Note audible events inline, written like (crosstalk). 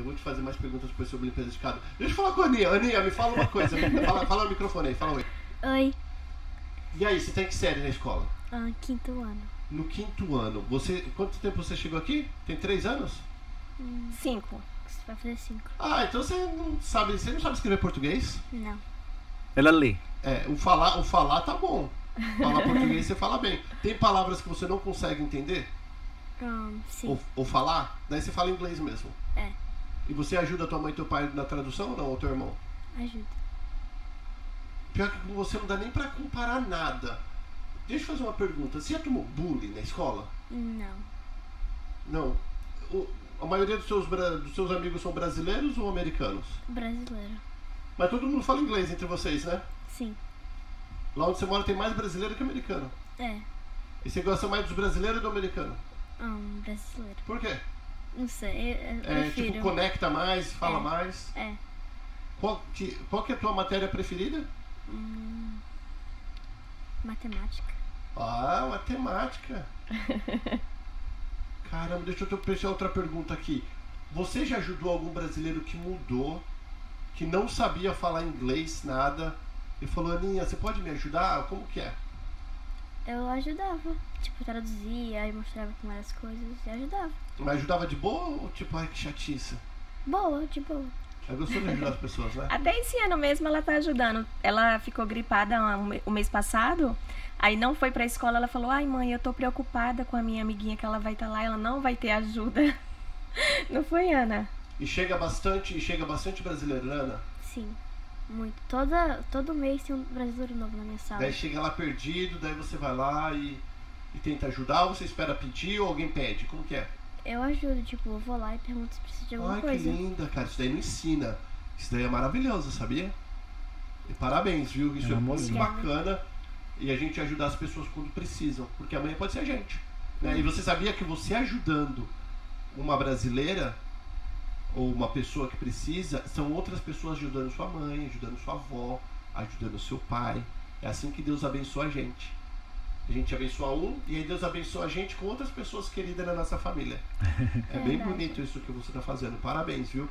Eu vou te fazer mais perguntas depois sobre limpeza de casa. Deixa eu falar com a Aninha. Aninha, me fala uma coisa. (laughs) fala, fala no microfone aí, fala oi. Oi. E aí, você tem que série na escola? Ah, quinto ano. No quinto ano. Você, quanto tempo você chegou aqui? Tem três anos? Cinco. Você vai fazer cinco. Ah, então você não sabe, você não sabe escrever português? Não. Ela lê. É, o falar, o falar tá bom. Falar português você fala bem. Tem palavras que você não consegue entender? Ah, sim. Ou, ou falar? Daí você fala inglês mesmo. É. E você ajuda tua mãe e teu pai na tradução ou não, ou teu irmão? Ajuda. Pior que com você não dá nem pra comparar nada. Deixa eu fazer uma pergunta. Você já tomou bullying na escola? Não. Não. O- a maioria dos seus, dos seus amigos são brasileiros ou americanos? Brasileiro. Mas todo mundo fala inglês entre vocês, né? Sim. Lá onde você mora tem mais brasileiro que americano. É. E você gosta mais dos brasileiros ou do americano? Ah, brasileiro. Por quê? Não sei. Eu, eu É, tipo, conecta mais, fala É. mais. É. Qual que, qual que é a tua matéria preferida? Hum, matemática. Ah, matemática. (laughs) Caramba, deixa eu pensar outra pergunta aqui. Você já ajudou algum brasileiro que mudou, que não sabia falar inglês, nada, e falou, Aninha, você pode me ajudar? Como que é? Eu ajudava. Tipo, traduzia e mostrava como eram as coisas. E ajudava. Mas ajudava de boa ou tipo, ai que chatice? Boa, de boa. É gostoso de ajudar as pessoas, né? (laughs) Até esse ano mesmo ela tá ajudando. Ela ficou gripada um o mês passado. Aí não foi pra escola, ela falou: "Ai, mãe, eu tô preocupada com a minha amiguinha que ela vai estar lá, ela não vai ter ajuda". (laughs) Não foi, Ana? E chega bastante, e chega bastante brasileiro, né, Ana? Sim. Muito. Toda, todo mês tem um brasileiro novo na minha sala. Daí chega lá perdido, daí você vai lá e, e tenta ajudar, ou você espera pedir ou alguém pede? Como que é? Eu ajudo, tipo, eu vou lá e pergunto se precisa de alguma Ai, que coisa. linda, cara. Isso daí não ensina. Isso daí é maravilhoso, sabia? E parabéns, viu? Isso É é, muito bacana. E a gente ajudar as pessoas quando precisam. Porque amanhã pode ser a gente. Né? E você sabia que você ajudando uma brasileira ou uma pessoa que precisa, são outras pessoas ajudando sua mãe, ajudando sua avó, ajudando seu pai. É assim que Deus abençoa a gente. A gente abençoa um e aí Deus abençoa a gente com outras pessoas queridas na nossa família. É bem bonito isso que você está fazendo. Parabéns, viu?